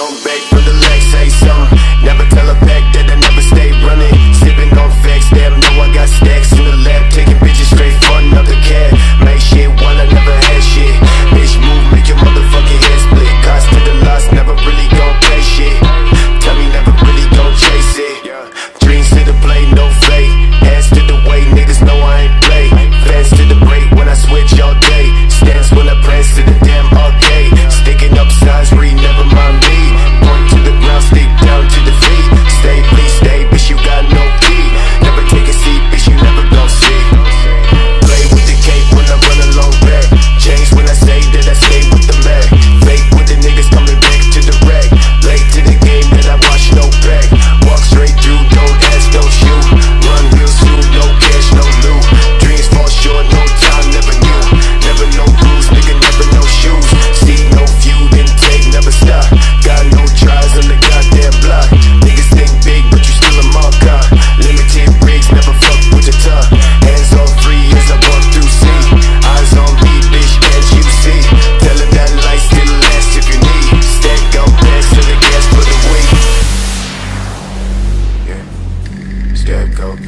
on back.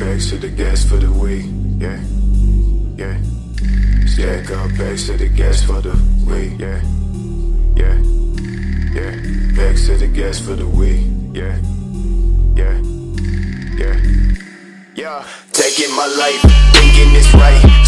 Back to the gas for the week. Yeah, yeah. Stack up to the gas for the week. Yeah, yeah, yeah. Back to the gas for the week. Yeah, yeah, yeah. Yeah. Taking my life, thinking it's right.